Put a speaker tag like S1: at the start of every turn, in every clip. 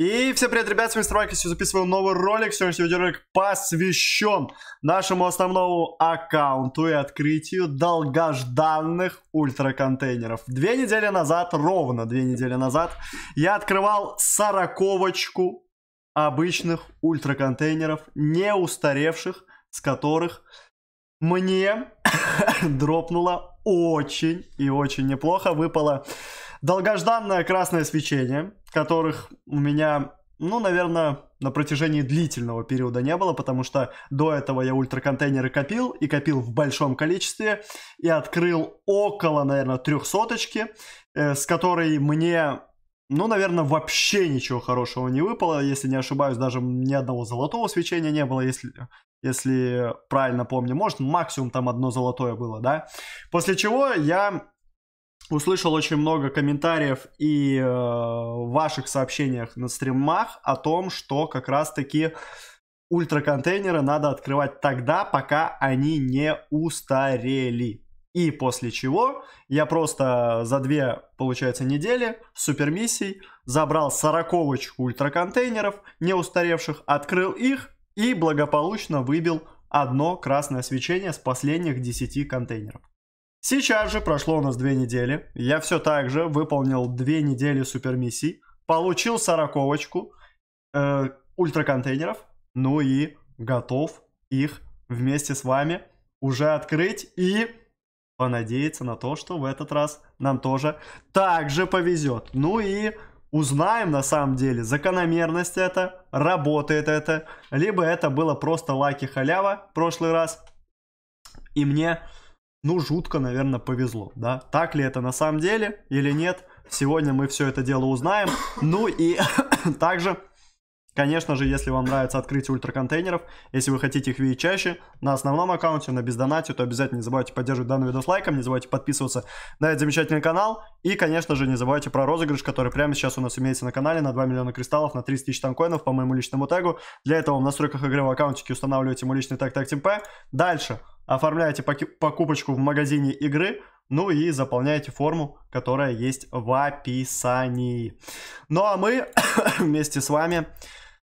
S1: И всем привет, ребят, с вами Стромайк, я записываю новый ролик. Сегодняшний видеоролик посвящен нашему основному аккаунту и открытию долгожданных ультраконтейнеров. Две недели назад, ровно две недели назад, я открывал сороковочку обычных ультраконтейнеров, не устаревших, с которых мне дропнуло очень и очень неплохо. Выпало долгожданное красное свечение, которых у меня, ну, наверное, на протяжении длительного периода не было, потому что до этого я ультраконтейнеры копил, и копил в большом количестве, и открыл около, наверное, трехсоточки, э, с которой мне ну, наверное, вообще ничего хорошего не выпало. Если не ошибаюсь, даже ни одного золотого свечения не было, если, если правильно помню. Может, максимум там одно золотое было, да? После чего я услышал очень много комментариев и э, ваших сообщениях на стримах о том, что как раз-таки ультраконтейнеры надо открывать тогда, пока они не устарели. И после чего я просто за две, получается, недели супермиссий забрал сороковочку ультраконтейнеров, не устаревших, открыл их и благополучно выбил одно красное свечение с последних 10 контейнеров. Сейчас же прошло у нас две недели. Я все так же выполнил две недели супермиссий, получил сороковочку э, ультраконтейнеров, ну и готов их вместе с вами уже открыть и понадеяться на то, что в этот раз нам тоже также повезет. Ну и узнаем на самом деле, закономерность это, работает это, либо это было просто лаки халява в прошлый раз, и мне, ну, жутко, наверное, повезло, да. Так ли это на самом деле или нет, сегодня мы все это дело узнаем. Ну и также Конечно же, если вам нравится открытие ультраконтейнеров, если вы хотите их видеть чаще на основном аккаунте, на бездонате, то обязательно не забывайте поддерживать данный видос лайком, не забывайте подписываться на этот замечательный канал. И, конечно же, не забывайте про розыгрыш, который прямо сейчас у нас имеется на канале на 2 миллиона кристаллов, на 30 тысяч танкоинов по моему личному тегу. Для этого в настройках игры в аккаунтике устанавливаете мой личный тег TagTeamP. Дальше оформляете покупочку в магазине игры, ну и заполняете форму, которая есть в описании. Ну а мы вместе с вами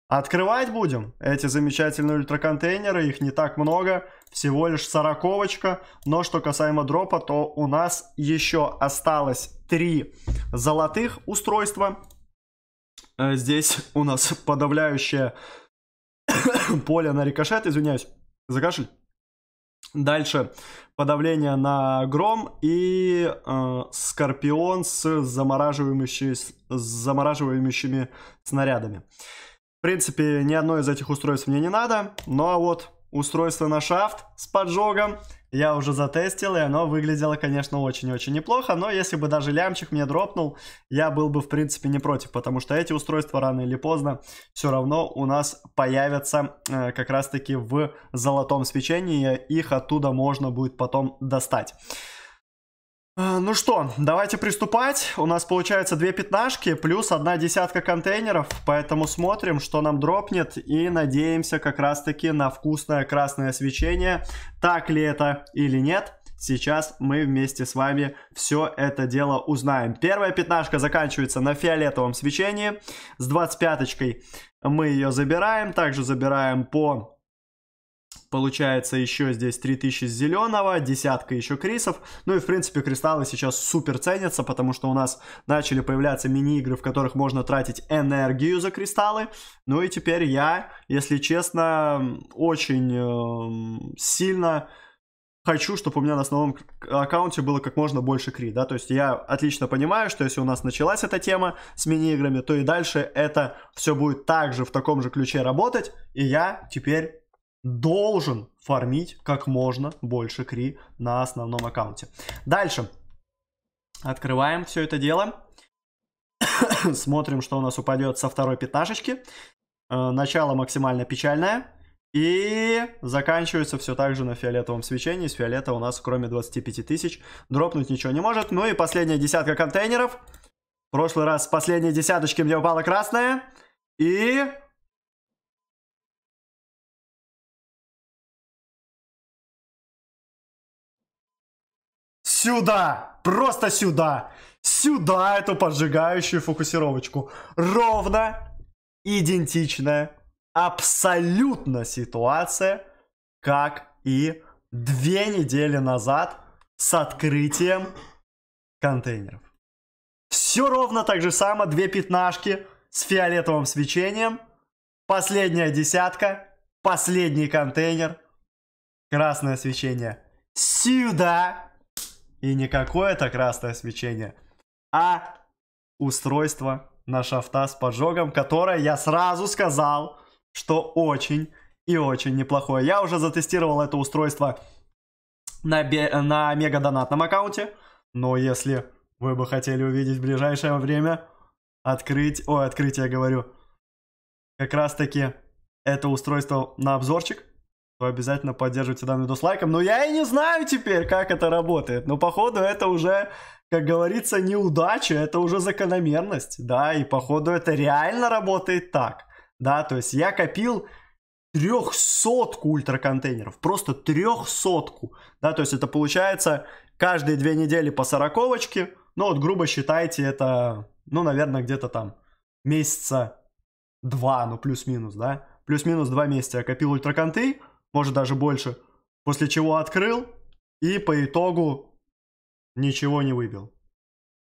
S1: Открывать будем эти замечательные ультраконтейнеры, их не так много, всего лишь сороковочка. Но что касаемо дропа, то у нас еще осталось три золотых устройства. Э, здесь у нас подавляющее поле на рикошет, извиняюсь, за кашель. Дальше подавление на гром и э, скорпион с замораживающими, с замораживающими снарядами принципе, ни одно из этих устройств мне не надо. Ну а вот устройство на шафт с поджогом я уже затестил, и оно выглядело, конечно, очень-очень неплохо. Но если бы даже лямчик мне дропнул, я был бы, в принципе, не против. Потому что эти устройства рано или поздно все равно у нас появятся э, как раз-таки в золотом свечении. Их оттуда можно будет потом достать. Э, ну что, давайте приступать. У нас получается две пятнашки плюс одна десятка контейнеров. Поэтому смотрим, что нам дропнет. И надеемся как раз-таки на вкусное красное свечение. Так ли это или нет? Сейчас мы вместе с вами все это дело узнаем. Первая пятнашка заканчивается на фиолетовом свечении. С 25-очкой мы ее забираем. Также забираем по Получается еще здесь 3000 зеленого, десятка еще крисов. Ну и в принципе кристаллы сейчас супер ценятся, потому что у нас начали появляться мини-игры, в которых можно тратить энергию за кристаллы. Ну и теперь я, если честно, очень э, сильно хочу, чтобы у меня на основном аккаунте было как можно больше кри, да, то есть я отлично понимаю, что если у нас началась эта тема с мини-играми, то и дальше это все будет также в таком же ключе работать, и я теперь должен фармить как можно больше кри на основном аккаунте. Дальше. Открываем все это дело. Смотрим, что у нас упадет со второй пятнашечки. Э, начало максимально печальное. И заканчивается все так же на фиолетовом свечении. С фиолета у нас кроме 25 тысяч дропнуть ничего не может. Ну и последняя десятка контейнеров. В прошлый раз с последней десяточки мне упала красная. И Сюда! Просто сюда! Сюда эту поджигающую фокусировочку. Ровно идентичная, абсолютно ситуация, как и две недели назад с открытием контейнеров. Все ровно так же само, две пятнашки с фиолетовым свечением, последняя десятка, последний контейнер, красное свечение сюда, и не какое-то красное свечение, а устройство на шафта с поджогом, которое я сразу сказал, что очень и очень неплохое. Я уже затестировал это устройство на, на мега-донатном аккаунте, но если вы бы хотели увидеть в ближайшее время открыть... Ой, открытие говорю. Как раз таки это устройство на обзорчик, обязательно поддерживайте данный видос лайком. Но я и не знаю теперь, как это работает. Но походу это уже, как говорится, неудача, это уже закономерность, да, и походу это реально работает так, да, то есть я копил трехсотку ультраконтейнеров, просто трехсотку, да, то есть это получается каждые две недели по сороковочке, ну вот грубо считайте это, ну, наверное, где-то там месяца два, ну плюс-минус, да, плюс-минус два месяца я копил ультраконты, может даже больше. После чего открыл и по итогу ничего не выбил.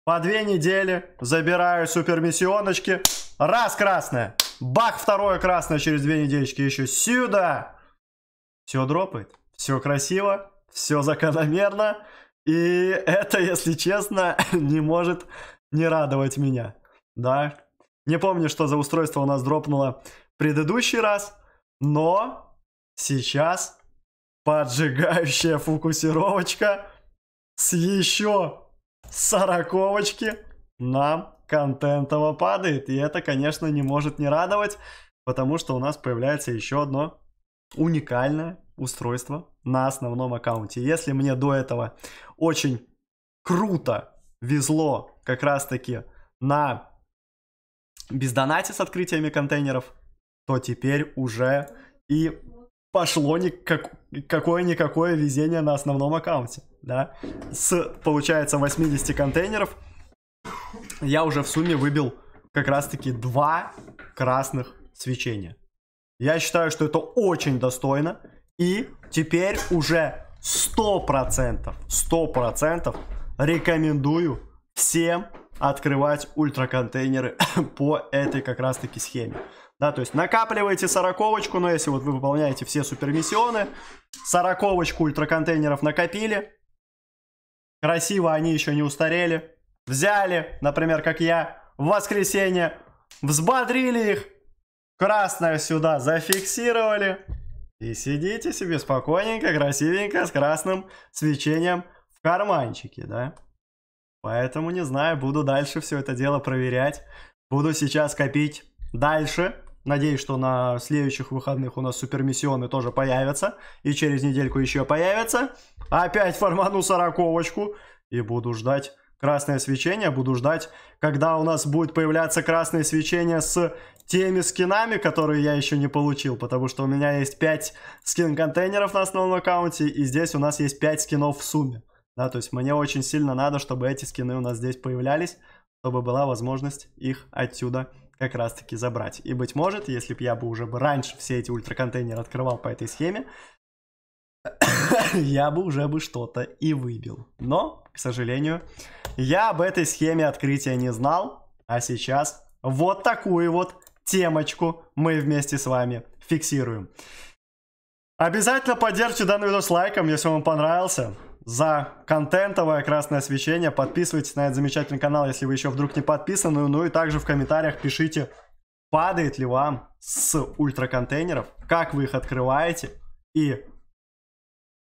S1: По две недели забираю супермиссионочки. Раз красная. Бах, второе красное через две недельки еще сюда. Все дропает. Все красиво. Все закономерно. И это, если честно, не может не радовать меня. Да. Не помню, что за устройство у нас дропнуло предыдущий раз. Но Сейчас поджигающая фокусировочка с еще сороковочки нам контентово падает. И это, конечно, не может не радовать, потому что у нас появляется еще одно уникальное устройство на основном аккаунте. Если мне до этого очень круто везло как раз-таки на бездонате с открытиями контейнеров, то теперь уже и пошло никак, какое-никакое везение на основном аккаунте, да. С, получается, 80 контейнеров я уже в сумме выбил как раз-таки два красных свечения. Я считаю, что это очень достойно. И теперь уже 100%, 100% рекомендую всем открывать ультраконтейнеры по этой как раз-таки схеме. Да, то есть накапливаете сороковочку, но если вот вы выполняете все супермиссионы, сороковочку ультраконтейнеров накопили, красиво они еще не устарели, взяли, например, как я, в воскресенье, взбодрили их, красное сюда зафиксировали, и сидите себе спокойненько, красивенько, с красным свечением в карманчике, да. Поэтому, не знаю, буду дальше все это дело проверять. Буду сейчас копить дальше Надеюсь, что на следующих выходных у нас супермиссионы тоже появятся. И через недельку еще появятся. Опять форману сороковочку. И буду ждать красное свечение. Буду ждать, когда у нас будет появляться красное свечение с теми скинами, которые я еще не получил. Потому что у меня есть 5 скин-контейнеров на основном аккаунте. И здесь у нас есть 5 скинов в сумме. Да, то есть мне очень сильно надо, чтобы эти скины у нас здесь появлялись. Чтобы была возможность их отсюда как раз таки забрать. И быть может, если бы я бы уже бы раньше все эти ультраконтейнеры открывал по этой схеме, я бы уже бы что-то и выбил. Но, к сожалению, я об этой схеме открытия не знал, а сейчас вот такую вот темочку мы вместе с вами фиксируем. Обязательно поддержите данный видос лайком, если он понравился за контентовое красное освещение. Подписывайтесь на этот замечательный канал, если вы еще вдруг не подписаны. Ну и также в комментариях пишите, падает ли вам с ультраконтейнеров, как вы их открываете. И,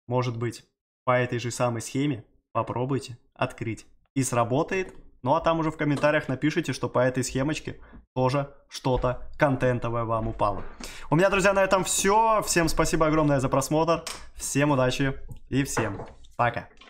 S1: может быть, по этой же самой схеме попробуйте открыть. И сработает. Ну а там уже в комментариях напишите, что по этой схемочке тоже что-то контентовое вам упало. У меня, друзья, на этом все. Всем спасибо огромное за просмотр. Всем удачи и всем Пока.